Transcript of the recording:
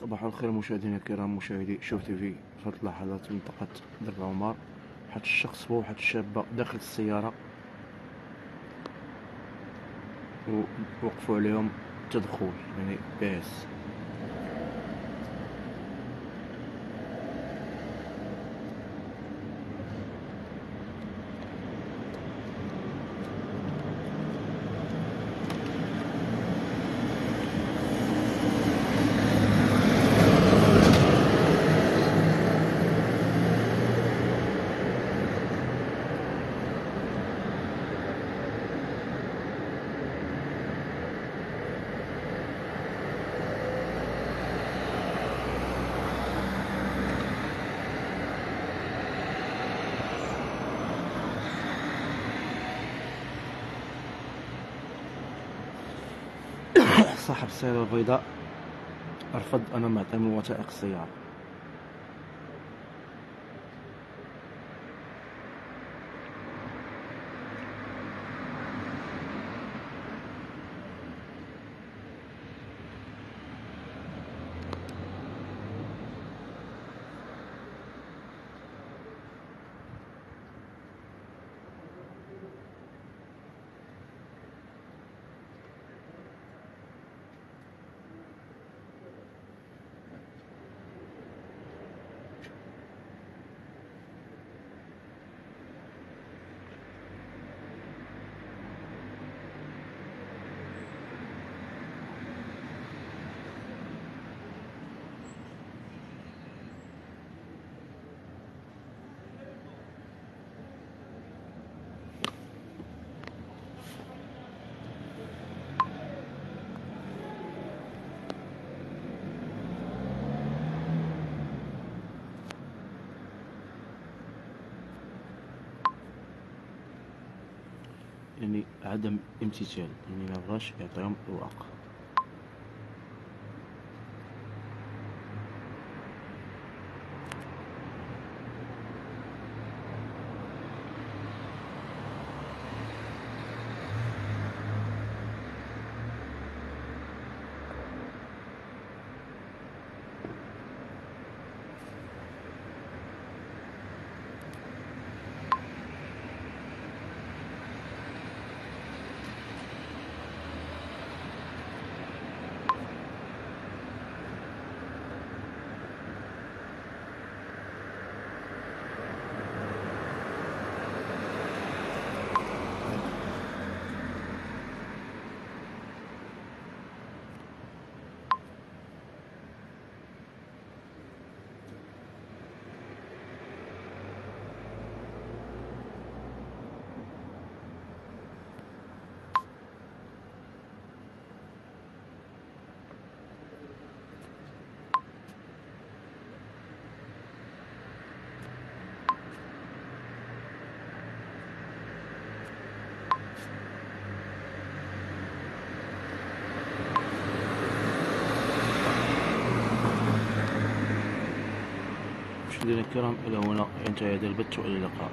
صباح الخير مشاهدينا الكرام مشاهدي شوف تي في في هذه اللحظات منطقة درب عمر. واحد الشخص وواحد الشابة داخل السيارة. ووقفوا عليهم تدخل يعني باس صاحب السيارة البيضاء رفض أنا من وثائق السيارة. يعني عدم امتثال يعني ما بغاش يعطيهم الوقت. مشاهدينا الكرام إلى هنا ينتهي هذا البث وإلى اللقاء.